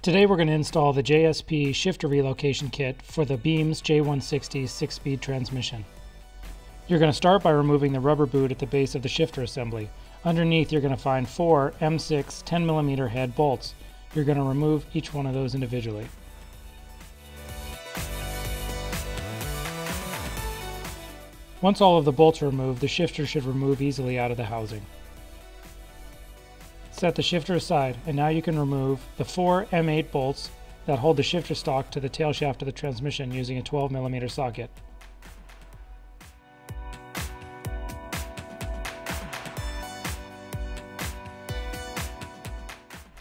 Today we're going to install the JSP shifter relocation kit for the Beams J160 6-speed transmission. You're going to start by removing the rubber boot at the base of the shifter assembly. Underneath you're going to find four M6 10mm head bolts. You're going to remove each one of those individually. Once all of the bolts are removed, the shifter should remove easily out of the housing. Set the shifter aside, and now you can remove the four M8 bolts that hold the shifter stock to the tail shaft of the transmission using a 12mm socket.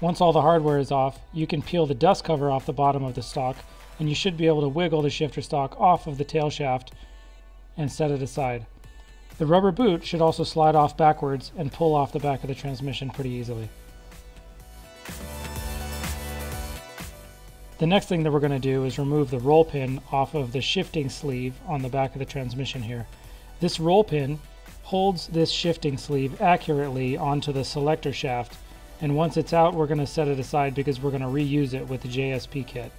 Once all the hardware is off, you can peel the dust cover off the bottom of the stock and you should be able to wiggle the shifter stock off of the tail shaft and set it aside. The rubber boot should also slide off backwards and pull off the back of the transmission pretty easily. The next thing that we're going to do is remove the roll pin off of the shifting sleeve on the back of the transmission here. This roll pin holds this shifting sleeve accurately onto the selector shaft and once it's out we're going to set it aside because we're going to reuse it with the JSP kit.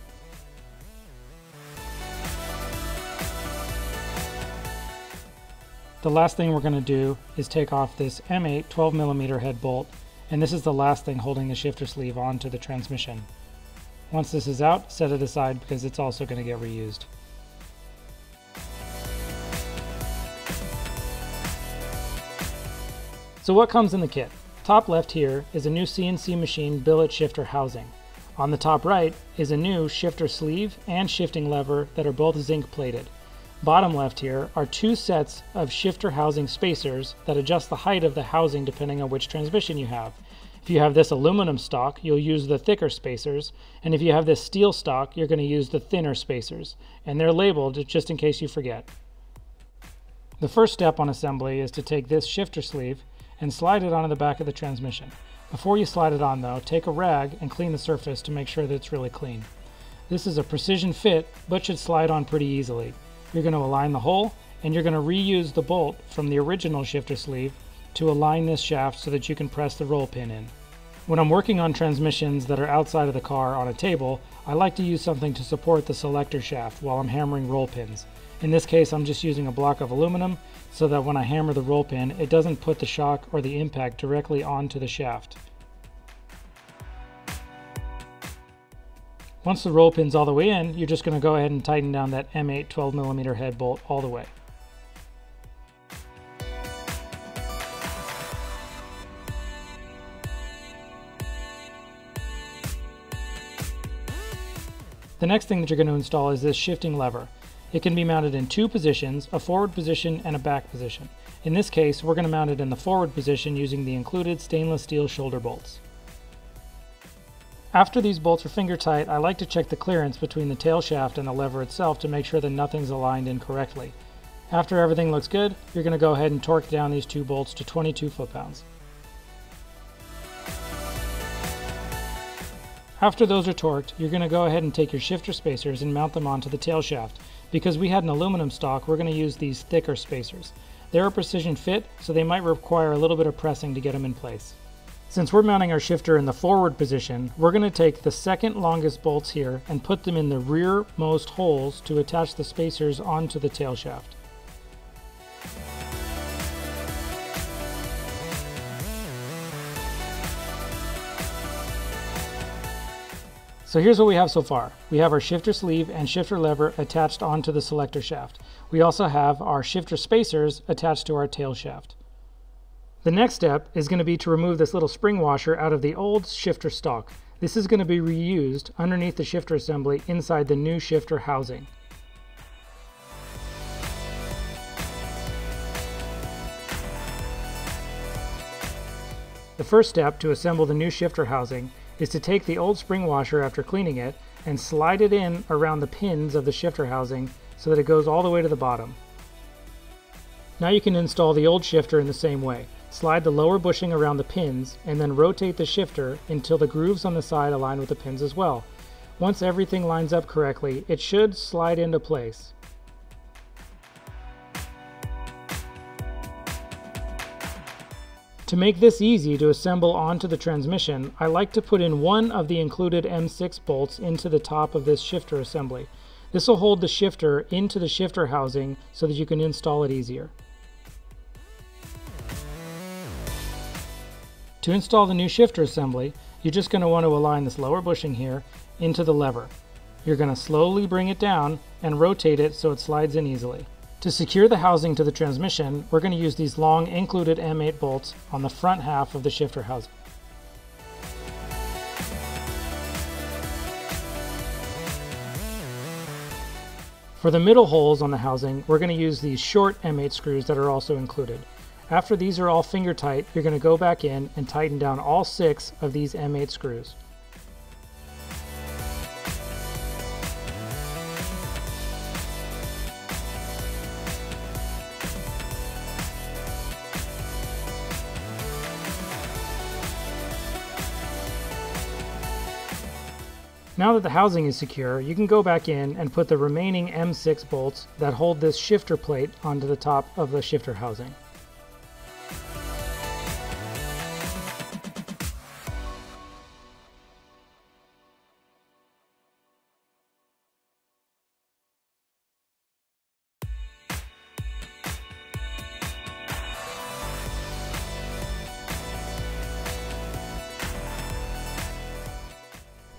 The last thing we're going to do is take off this M8 12mm head bolt, and this is the last thing holding the shifter sleeve onto the transmission. Once this is out, set it aside because it's also going to get reused. So what comes in the kit? Top left here is a new CNC machine billet shifter housing. On the top right is a new shifter sleeve and shifting lever that are both zinc plated. Bottom left here are two sets of shifter housing spacers that adjust the height of the housing depending on which transmission you have. If you have this aluminum stock, you'll use the thicker spacers, and if you have this steel stock, you're going to use the thinner spacers, and they're labeled just in case you forget. The first step on assembly is to take this shifter sleeve and slide it onto the back of the transmission. Before you slide it on though, take a rag and clean the surface to make sure that it's really clean. This is a precision fit, but should slide on pretty easily. You're going to align the hole and you're going to reuse the bolt from the original shifter sleeve to align this shaft so that you can press the roll pin in. When I'm working on transmissions that are outside of the car on a table, I like to use something to support the selector shaft while I'm hammering roll pins. In this case, I'm just using a block of aluminum so that when I hammer the roll pin, it doesn't put the shock or the impact directly onto the shaft. Once the roll pin's all the way in, you're just going to go ahead and tighten down that M8 12mm head bolt all the way. The next thing that you're going to install is this shifting lever. It can be mounted in two positions, a forward position and a back position. In this case, we're going to mount it in the forward position using the included stainless steel shoulder bolts. After these bolts are finger tight, I like to check the clearance between the tail shaft and the lever itself to make sure that nothing's aligned incorrectly. After everything looks good, you're going to go ahead and torque down these two bolts to 22 foot-pounds. After those are torqued, you're going to go ahead and take your shifter spacers and mount them onto the tail shaft. Because we had an aluminum stock, we're going to use these thicker spacers. They're a precision fit, so they might require a little bit of pressing to get them in place. Since we're mounting our shifter in the forward position, we're going to take the second longest bolts here and put them in the rearmost holes to attach the spacers onto the tail shaft. So here's what we have so far. We have our shifter sleeve and shifter lever attached onto the selector shaft. We also have our shifter spacers attached to our tail shaft. The next step is going to be to remove this little spring washer out of the old shifter stock. This is going to be reused underneath the shifter assembly inside the new shifter housing. The first step to assemble the new shifter housing is to take the old spring washer after cleaning it and slide it in around the pins of the shifter housing so that it goes all the way to the bottom. Now you can install the old shifter in the same way. Slide the lower bushing around the pins and then rotate the shifter until the grooves on the side align with the pins as well. Once everything lines up correctly, it should slide into place. To make this easy to assemble onto the transmission, I like to put in one of the included M6 bolts into the top of this shifter assembly. This will hold the shifter into the shifter housing so that you can install it easier. To install the new shifter assembly, you're just going to want to align this lower bushing here into the lever. You're going to slowly bring it down and rotate it so it slides in easily. To secure the housing to the transmission, we're going to use these long included M8 bolts on the front half of the shifter housing. For the middle holes on the housing, we're going to use these short M8 screws that are also included. After these are all finger tight, you're going to go back in and tighten down all six of these M8 screws. Now that the housing is secure, you can go back in and put the remaining M6 bolts that hold this shifter plate onto the top of the shifter housing.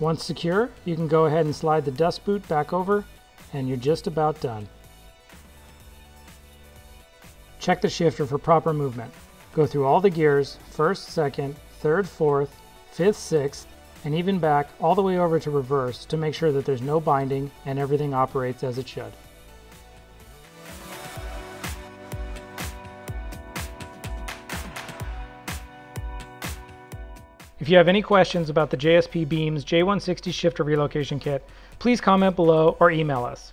Once secure, you can go ahead and slide the dust boot back over and you're just about done. Check the shifter for proper movement. Go through all the gears, first, second, third, fourth, fifth, sixth, and even back all the way over to reverse to make sure that there's no binding and everything operates as it should. If you have any questions about the JSP Beams J160 shifter relocation kit, please comment below or email us.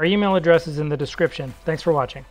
Our email address is in the description. Thanks for watching.